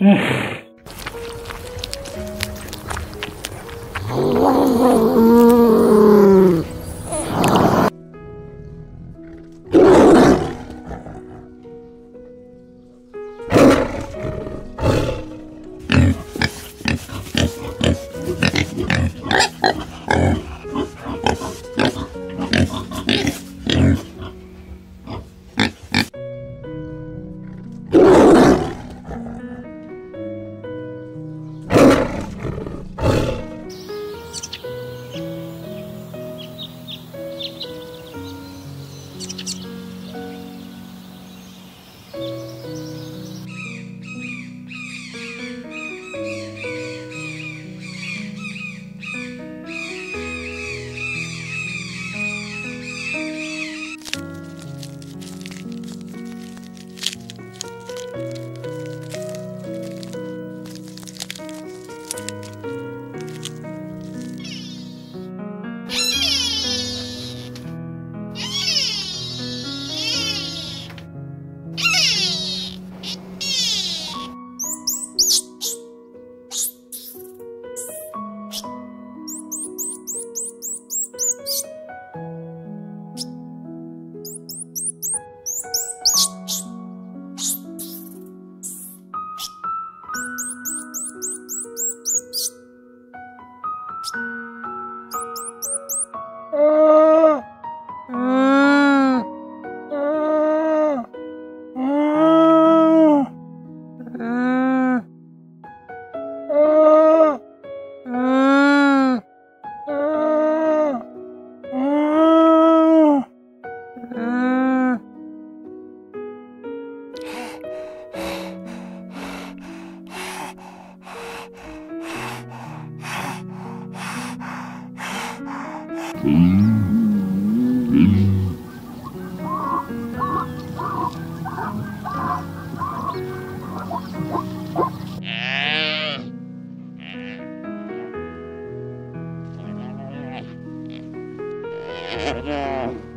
Hmm. Mm-hmm.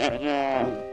예. 예.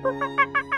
哈哈哈哈哈。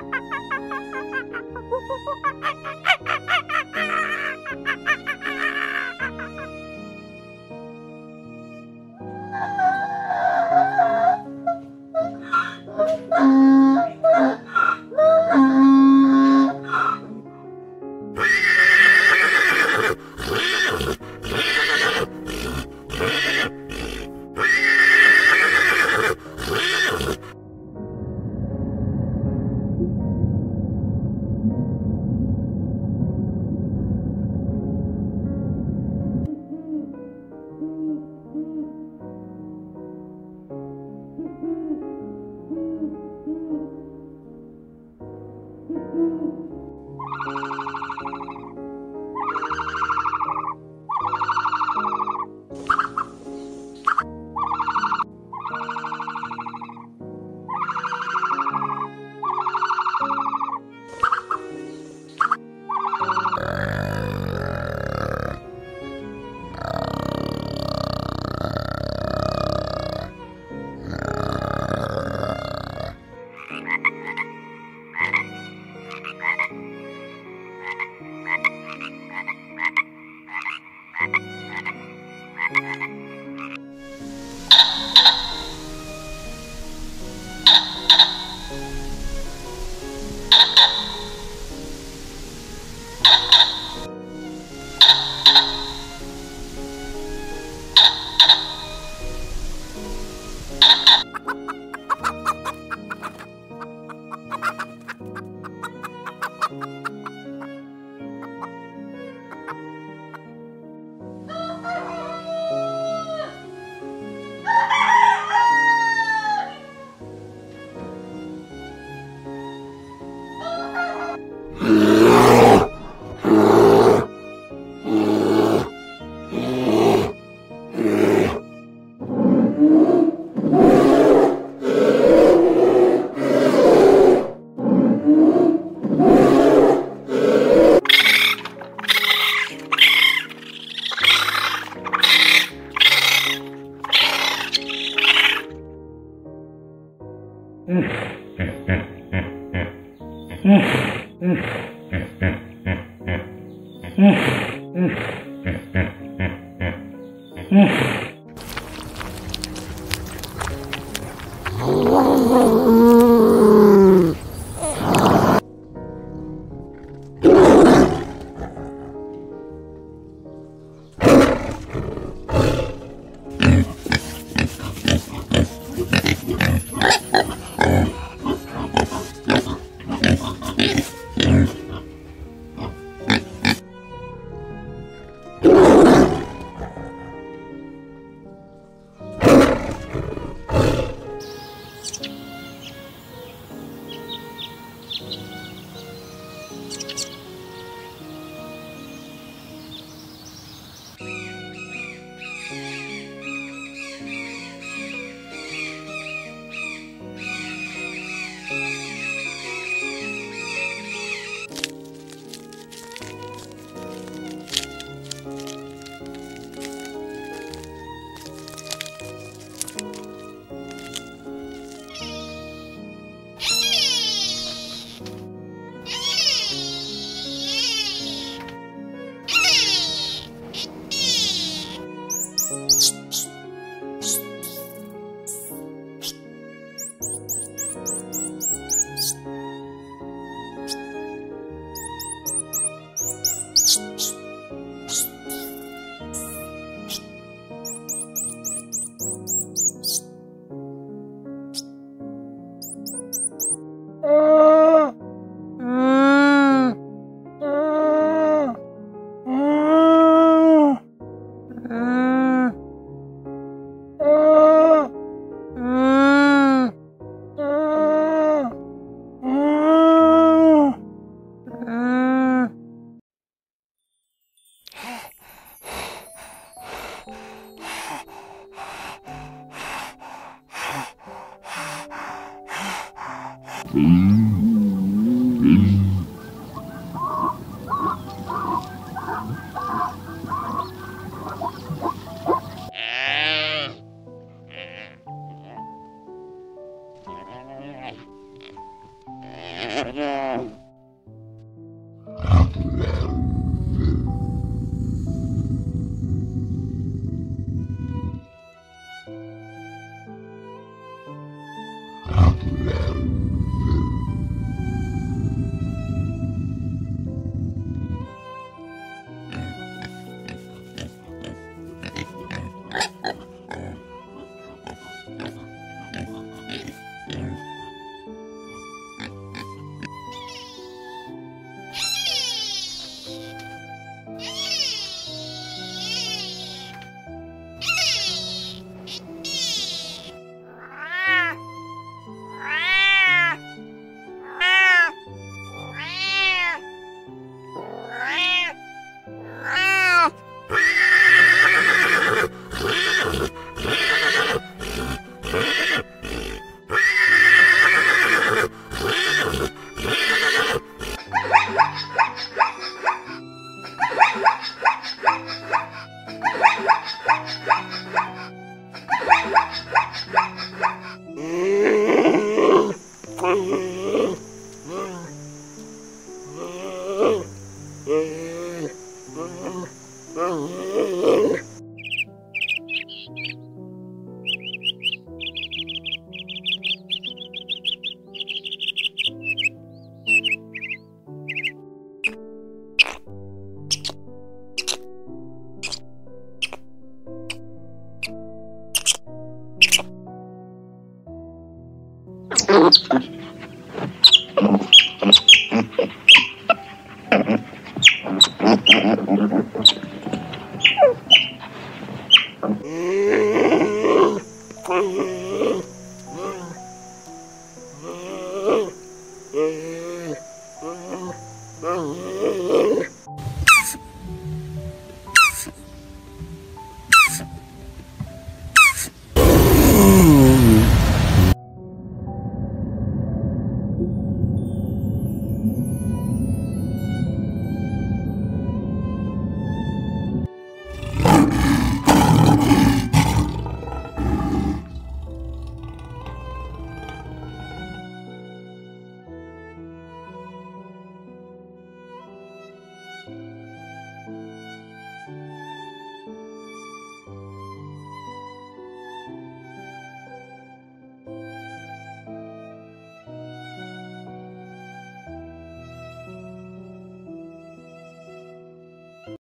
Mm-hmm.